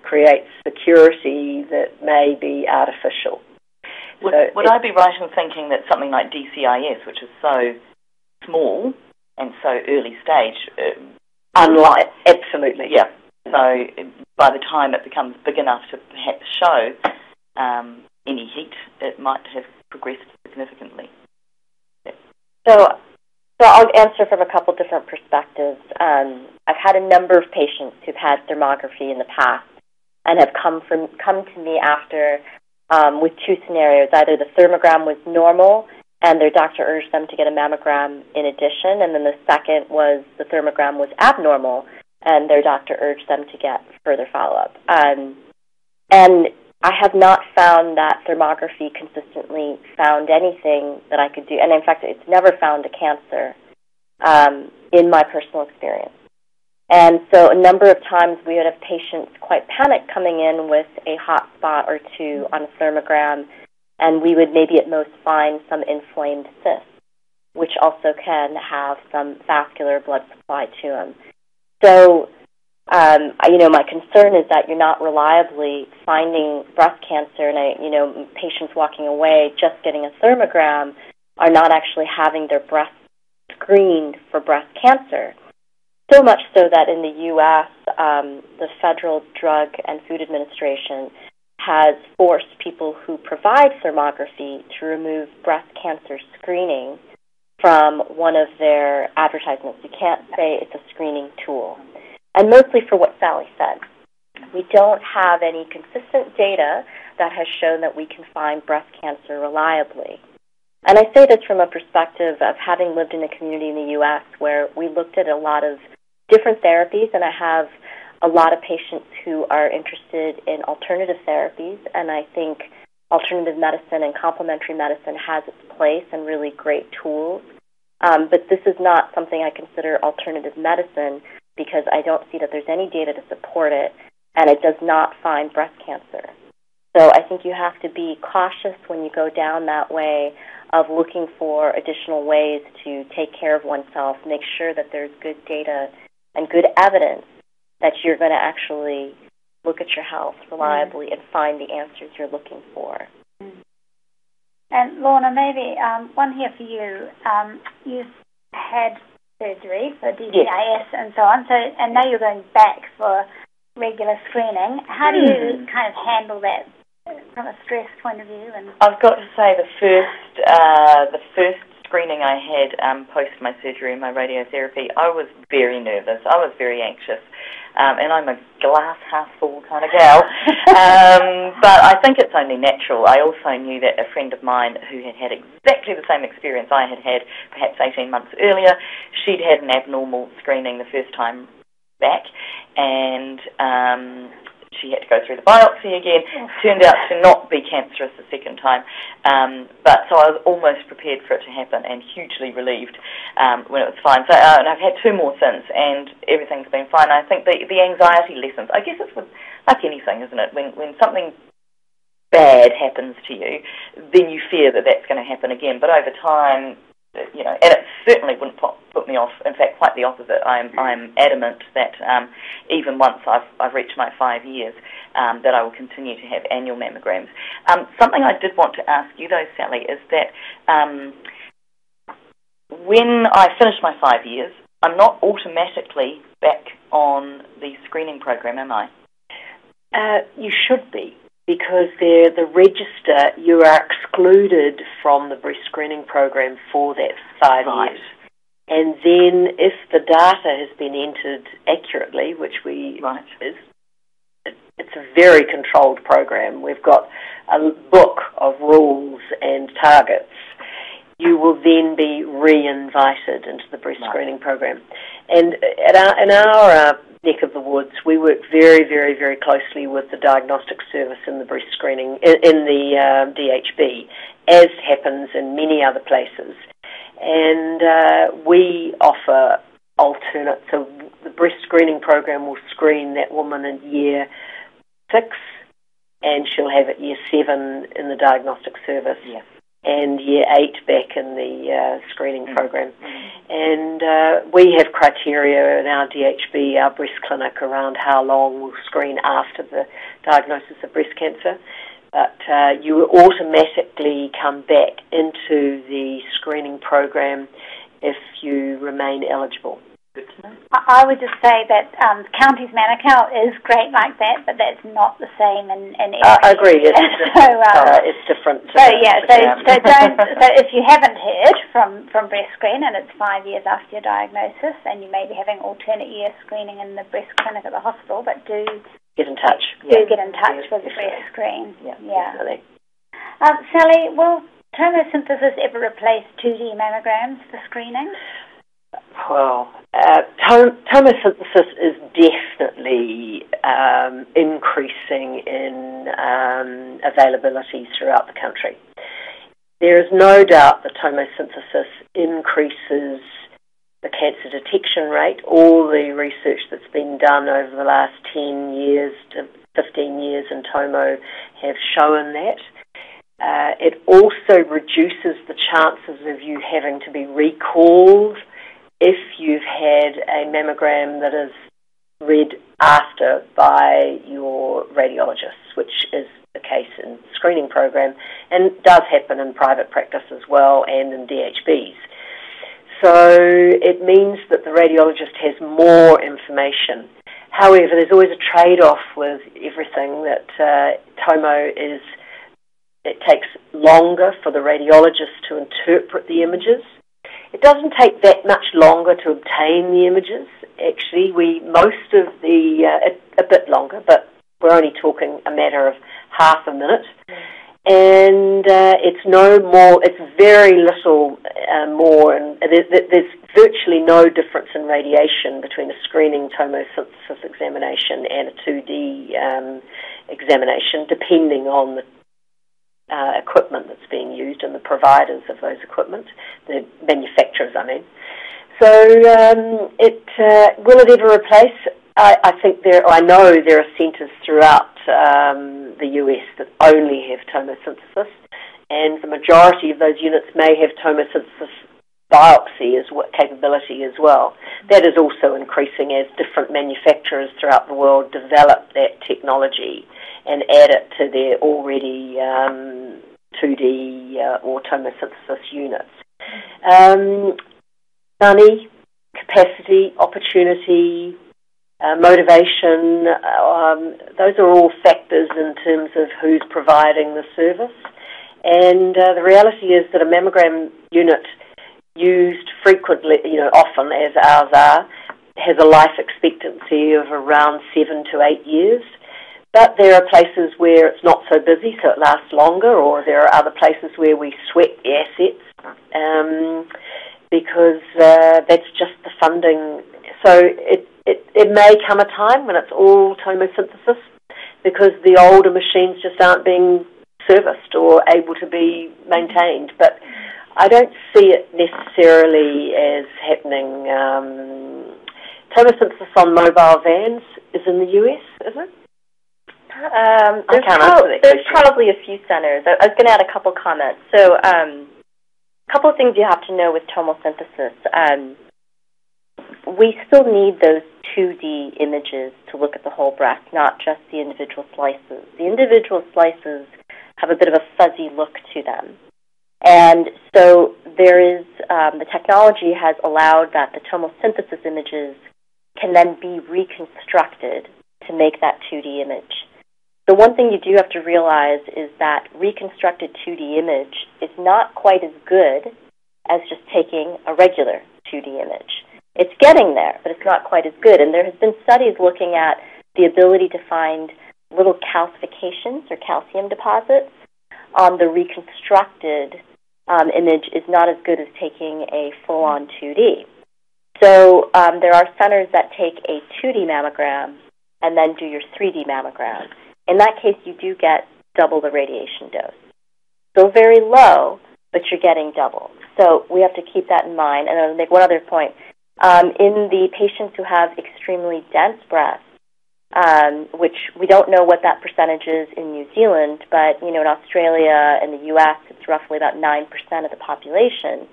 Speaker 4: creates security that may be artificial.
Speaker 2: Would, so would I be right in thinking that something like DCIS, which is so small and so early stage, uh,
Speaker 4: unlike absolutely,
Speaker 2: yeah. So by the time it becomes big enough to perhaps show um, any heat, it might have progressed significantly.
Speaker 3: So, so I'll answer from a couple different perspectives. Um, I've had a number of patients who've had thermography in the past and have come from come to me after um, with two scenarios. Either the thermogram was normal and their doctor urged them to get a mammogram in addition, and then the second was the thermogram was abnormal and their doctor urged them to get further follow up. Um, and I have not found that thermography consistently found anything that I could do, and in fact, it's never found a cancer um, in my personal experience. And so a number of times we would have patients quite panicked coming in with a hot spot or two on a thermogram, and we would maybe at most find some inflamed cyst, which also can have some vascular blood supply to them. So, um, you know, my concern is that you're not reliably finding breast cancer, and I, you know, patients walking away just getting a thermogram are not actually having their breast screened for breast cancer. So much so that in the U.S., um, the Federal Drug and Food Administration has forced people who provide thermography to remove breast cancer screening from one of their advertisements. You can't say it's a screening tool. And mostly for what Sally said. We don't have any consistent data that has shown that we can find breast cancer reliably. And I say this from a perspective of having lived in a community in the U.S. where we looked at a lot of different therapies, and I have a lot of patients who are interested in alternative therapies, and I think alternative medicine and complementary medicine has its place and really great tools. Um, but this is not something I consider alternative medicine because I don't see that there's any data to support it, and it does not find breast cancer. So I think you have to be cautious when you go down that way of looking for additional ways to take care of oneself, make sure that there's good data and good evidence that you're going to actually look at your health reliably mm. and find the answers you're looking for. Mm.
Speaker 1: And Lorna, maybe um, one here for you. Um, you've had surgery for DCIS yes. and so on, so and now you're going back for regular screening. How do you mm. kind of handle that from a stress point of view? And
Speaker 2: I've got to say the first uh, the first screening I had um, post my surgery and my radiotherapy, I was very nervous. I was very anxious. Um, and I'm a glass half full kind of gal. um, <laughs> but I think it's only natural. I also knew that a friend of mine who had had exactly the same experience I had had perhaps 18 months earlier, she'd had an abnormal screening the first time back. And um, she had to go through the biopsy again. Turned out to not be cancerous the second time. Um, but so I was almost prepared for it to happen and hugely relieved um, when it was fine. So uh, and I've had two more since, and everything's been fine. I think the the anxiety lessens. I guess it's with, like anything, isn't it? When when something bad happens to you, then you fear that that's going to happen again. But over time, you know, and it certainly wouldn't put, put me off. In fact, quite the opposite. I'm I'm adamant that um, even once I've I've reached my five years, um, that I will continue to have annual mammograms. Um, something I did want to ask you though, Sally, is that um, when I finish my five years, I'm not automatically back on the screening program, am I?
Speaker 4: Uh, you should be because they're the register, you are excluded from the breast screening program for that five right. years. And then, if the data has been entered accurately, which we
Speaker 2: right.
Speaker 4: is, it's a very controlled program. We've got a book of rules and targets. You will then be re-invited into the breast right. screening program. And at our, in our uh, neck of the woods, we work very, very, very closely with the diagnostic service in the breast screening, in, in the um, DHB, as happens in many other places. And uh, we offer alternate, so the breast screening program will screen that woman in year six, and she'll have it year seven in the diagnostic service.
Speaker 2: Yeah
Speaker 4: and year eight back in the uh, screening mm. program. Mm. And uh, we have criteria in our DHB, our breast clinic, around how long we'll screen after the diagnosis of breast cancer. But uh, you automatically come back into the screening program if you remain eligible.
Speaker 2: Good to know.
Speaker 1: I would just say that um, Counties Manukau is great like that, but that's not the same in, in
Speaker 4: every. Uh, I agree. It's <laughs> different. so, um, uh, it's different.
Speaker 1: So yeah, so, so don't. <laughs> So if you haven't heard from from breast screen and it's five years after your diagnosis, and you may be having alternate year screening in the breast clinic at the hospital, but do
Speaker 4: get in touch.
Speaker 1: Do yeah. get in touch yeah, with the breast screen.
Speaker 4: Yeah, yeah. Definitely.
Speaker 1: Um, Sally, will tomosynthesis ever replace 2D mammograms for screening?
Speaker 4: Well, uh, tomosynthesis is definitely um, increasing in um, availability throughout the country. There is no doubt that tomosynthesis increases the cancer detection rate. All the research that's been done over the last 10 years to 15 years in tomo have shown that. Uh, it also reduces the chances of you having to be recalled if you've had a mammogram that is read after by your radiologist, which is the case in screening program and does happen in private practice as well and in DHBs. So it means that the radiologist has more information. However, there's always a trade-off with everything that uh, TOMO is, it takes longer for the radiologist to interpret the images it doesn't take that much longer to obtain the images. Actually, we most of the uh, a, a, bit longer, but we're only talking a matter of half a minute. And uh, it's no more. It's very little uh, more, and there's, virtually no difference in radiation between a screening tomosynthesis examination and a 2D um, examination, depending on the uh, equipment that's being used and the providers of those equipment, the manufacturers, I mean. So, um, it uh, will it ever replace? I, I, think there. I know there are centres throughout um, the US that only have tomosynthesis, and the majority of those units may have tomosynthesis biopsy as capability as well. That is also increasing as different manufacturers throughout the world develop that technology and add it to their already um, 2D uh, or tomosynthesis units. Um, money, capacity, opportunity, uh, motivation, um, those are all factors in terms of who's providing the service. And uh, the reality is that a mammogram unit used frequently, you know, often as ours are, has a life expectancy of around seven to eight years. But there are places where it's not so busy, so it lasts longer, or there are other places where we sweat the assets um, because uh, that's just the funding. So it, it, it may come a time when it's all tomosynthesis because the older machines just aren't being serviced or able to be maintained. But I don't see it necessarily as happening. Um, tomosynthesis on mobile vans is in the US, is it?
Speaker 3: Um, there's, pro- there's probably a few centers. I, I was going to add a couple comments. So, um, couple of things you have to know with tomosynthesis. Um, we still need those 2D images to look at the whole breast, not just the individual slices. The individual slices have a bit of a fuzzy look to them. And so there is, um, the technology has allowed that the tomosynthesis images can then be reconstructed to make that 2D image. The one thing you do have to realize is that reconstructed 2D image is not quite as good as just taking a regular 2D image. It's getting there, but it's not quite as good. And there has been studies looking at the ability to find little calcifications or calcium deposits on the reconstructed um, image is not as good as taking a full-on 2D. So um, there are centers that take a 2D mammogram and then do your 3D mammogram. In that case, you do get double the radiation dose. Still very low, but you're getting double. So we have to keep that in mind. And I'll make one other point. Um, in the patients who have extremely dense breasts, um, which we don't know what that percentage is in New Zealand, but you know in Australia and the U.S. it's roughly about nine percent of the population.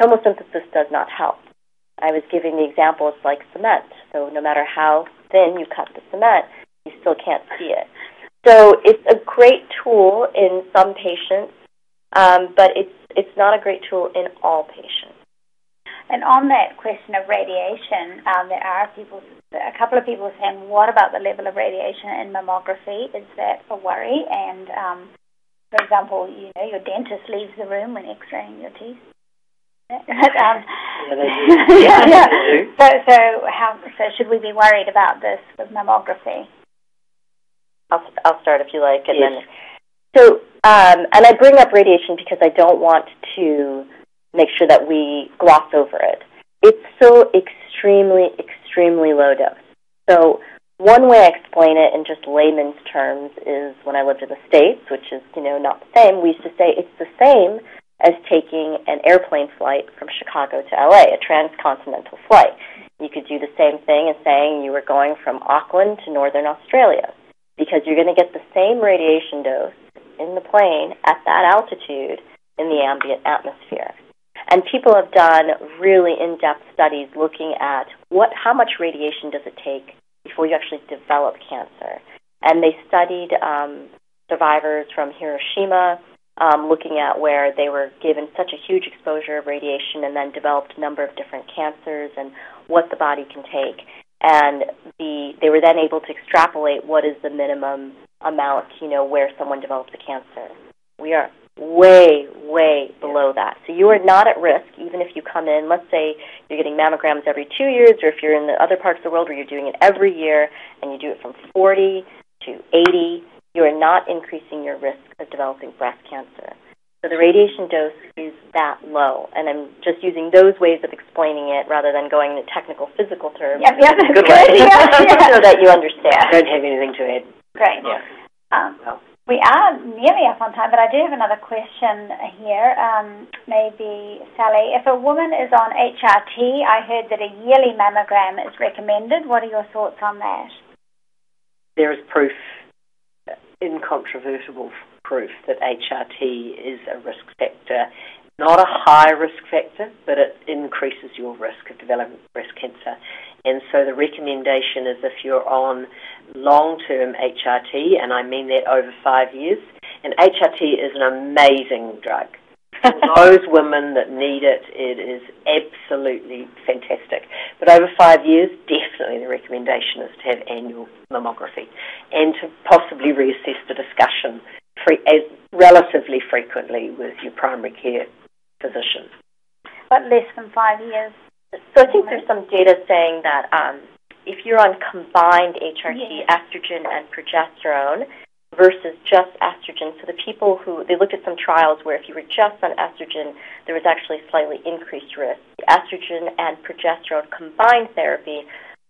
Speaker 3: Tomosynthesis does not help. I was giving the example like cement. So no matter how thin you cut the cement, you still can't see it. So it's a great tool in some patients, um, but it's it's not a great tool in all patients.
Speaker 1: And on that question of radiation, um, there are people, a couple of people saying, what about the level of radiation in mammography? Is that a worry? And um, for example, you know, your dentist leaves the room when X-raying your teeth. um, yeah, <laughs> yeah. So, so how? So, should we be worried about this with mammography?
Speaker 3: I'll I'll start if you like, and
Speaker 4: yes.
Speaker 3: then. So, um, and I bring up radiation because I don't want to make sure that we gloss over it. It's so extremely, extremely low dose. So one way I explain it in just layman's terms is when I lived in the States, which is, you know, not the same, we used to say it's the same as taking an airplane flight from Chicago to LA, a transcontinental flight. You could do the same thing as saying you were going from Auckland to Northern Australia because you're going to get the same radiation dose in the plane at that altitude in the ambient atmosphere. And people have done really in-depth studies looking at what, how much radiation does it take before you actually develop cancer. And they studied um, survivors from Hiroshima, um, looking at where they were given such a huge exposure of radiation and then developed a number of different cancers and what the body can take. And the, they were then able to extrapolate what is the minimum amount, you know, where someone develops a cancer. We are way, way below that. So you are not at risk, even if you come in, let's say you're getting mammograms every two years, or if you're in the other parts of the world where you're doing it every year and you do it from 40 to 80, you are not increasing your risk of developing breast cancer. So the radiation dose is that low, and I'm just using those ways of explaining it rather than going into technical physical terms.
Speaker 1: Yep, yep,
Speaker 3: good,
Speaker 1: good.
Speaker 3: way, <laughs>
Speaker 1: Yeah, yeah. <laughs>
Speaker 3: so that you understand.
Speaker 4: I don't have anything to add.
Speaker 1: Great.
Speaker 4: Yeah.
Speaker 1: Um,
Speaker 4: Well.
Speaker 1: We are nearly up on time, but I do have another question here. Um, maybe Sally, if a woman is on HRT, I heard that a yearly mammogram is recommended. What are your thoughts on that?
Speaker 4: There is proof, incontrovertible proof, that HRT is a risk factor. Not a high risk factor, but it increases your risk of developing breast cancer. And so the recommendation is if you're on long term HRT, and I mean that over five years, and HRT is an amazing drug. <laughs> For those women that need it, it is absolutely fantastic. But over five years, definitely the recommendation is to have annual mammography and to possibly reassess the discussion free, as relatively frequently with your primary care physician.
Speaker 1: But less than five years.
Speaker 3: So I think there's some data saying that um, if you're on combined HRT, estrogen and progesterone versus just estrogen, so the people who they looked at some trials where if you were just on estrogen, there was actually slightly increased risk. Estrogen and progesterone combined therapy,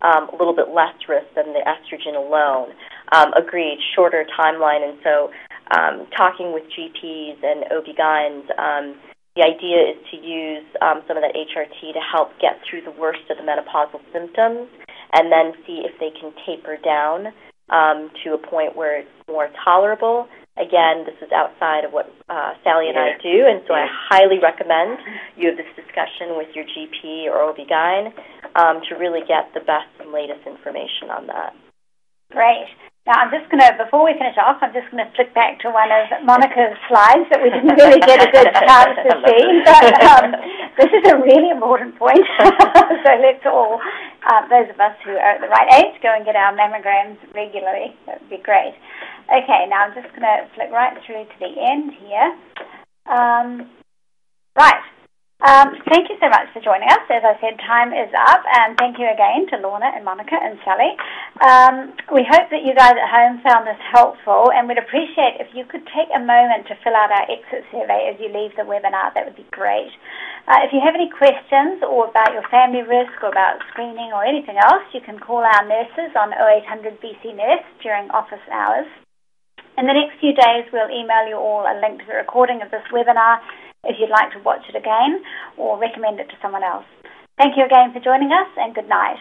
Speaker 3: um, a little bit less risk than the estrogen alone. Um, agreed, shorter timeline, and so um, talking with GPs and OB-GYNs. Um, the idea is to use um, some of that HRT to help get through the worst of the menopausal symptoms and then see if they can taper down um, to a point where it's more tolerable Again, this is outside of what uh, Sally and
Speaker 2: Yeah.
Speaker 3: I do, and so I highly recommend you have this discussion with your GP or OB-GYN um, to really get the best and latest information on that.
Speaker 1: Great. Now, I'm just going to, before we finish off, I'm just going to flick back to one of Monica's slides that we didn't really get a good <laughs> chance to see. But um, this is a really important point. <laughs> <laughs> so let's all, uh, those of us who are at the right age, go and get our mammograms regularly. That would be great. Okay, now I'm just going to flick right through to the end here. Um, right. Um, thank you so much for joining us. As I said, time is up, and thank you again to Lorna and Monica and Sally. Um, we hope that you guys at home found this helpful, and we'd appreciate if you could take a moment to fill out our exit survey as you leave the webinar. That would be great. Uh, if you have any questions or about your family risk or about screening or anything else, you can call our nurses on 0800 BC Nurse during office hours. In the next few days, we'll email you all a link to the recording of this webinar if you'd like to watch it again or recommend it to someone else. Thank you again for joining us and good night.